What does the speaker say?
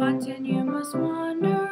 button you must wonder.